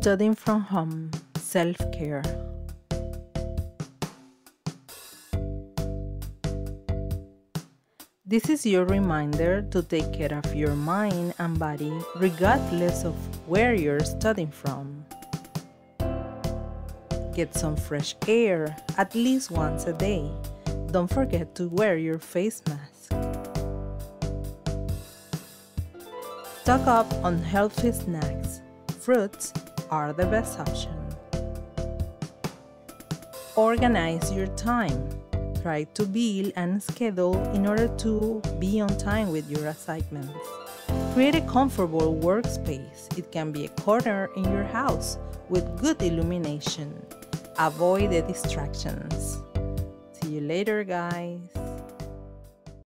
Studying from home, self care. This is your reminder to take care of your mind and body regardless of where you're studying from. Get some fresh air at least once a day. Don't forget to wear your face mask. Stock up on healthy snacks. Fruits are the best option. Organize your time. Try to build and schedule in order to be on time with your assignments. Create a comfortable workspace. It can be a corner in your house with good illumination. Avoid the distractions. See you later, guys.